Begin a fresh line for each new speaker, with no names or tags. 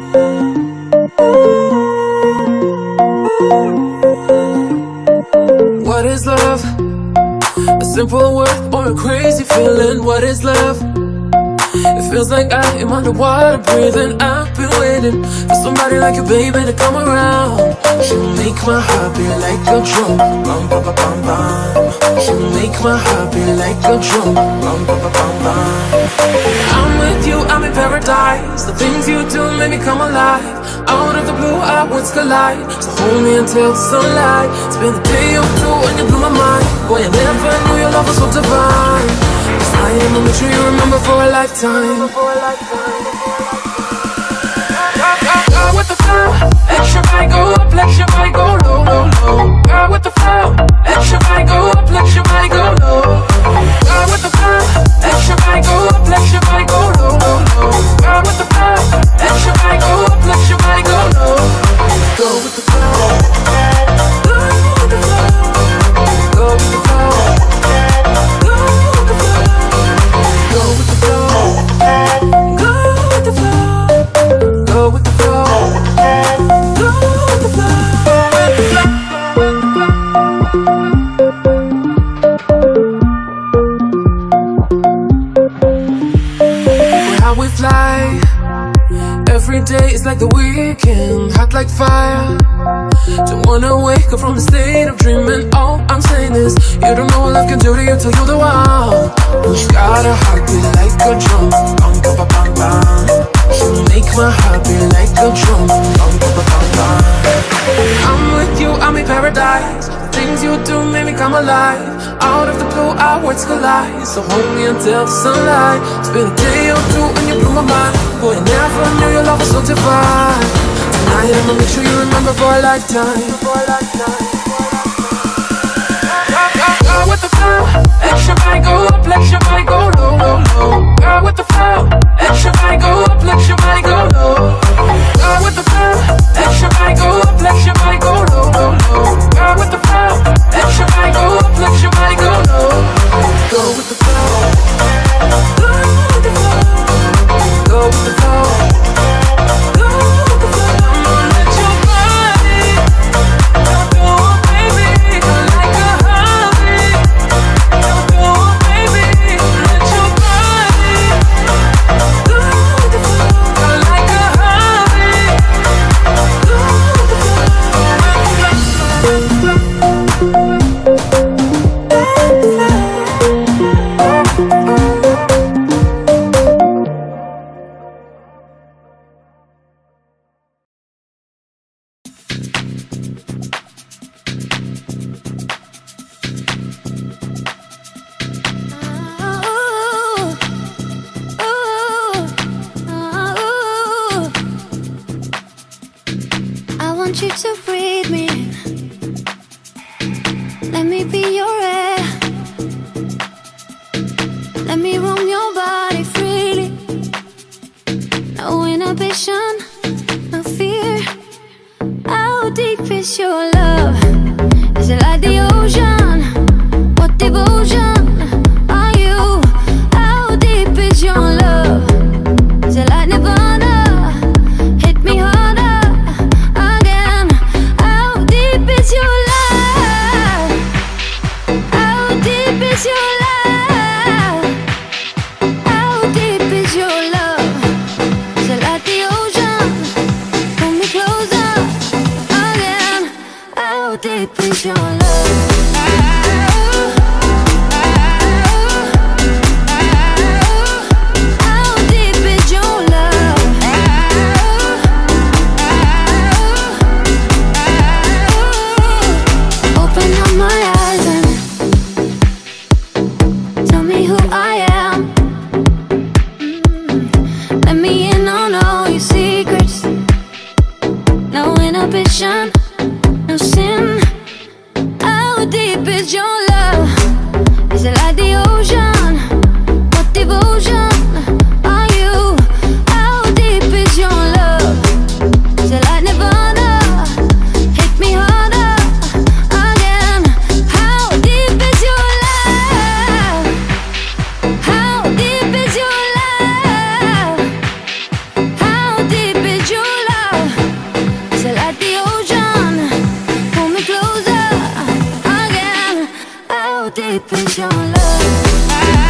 What is love? A simple word or a crazy feeling? What is love? It feels like I am underwater breathing. I've waiting for somebody like you, baby, to come around. You make my heart beat like a drum. Bum, bum, bum, bum, bum. You make my heart beat like a drum. Bum, bum, bum, bum. I'm with you, I'm in paradise. The things you do make me come alive. Out of the blue, our worlds collide. So hold me until the sunlight. It's been a day or two and you blew my mind. Boy, I never knew your love was so divine. I am make sure you remember for a lifetime. Go with the flow, extra vibe go up, let your vibe go low, low, low. With the flow, extra vibe go up, Every day is like the weekend Hot like fire. Don't wanna wake up from the state of dreaming. All I'm saying is You don't know what love can do to you till you're the one. You got a heartbeat like a drum. Bum, bum, bum, bum, bum. You make my heart beat like a drum. Bum, bum, bum, bum, come alive. Out of the blue, our worlds collide. So hold me until the sunlight. It's been a day or two and you blew my mind. Boy, I never knew your love was so divine. Tonight I'ma make sure you remember for a lifetime
Want breathe me. Let me be your air. Let me roam your body freely. No inhibition, no fear. How deep is your love? Is it like the ocean? No inhibition, no sin. How deep is your deep is your love.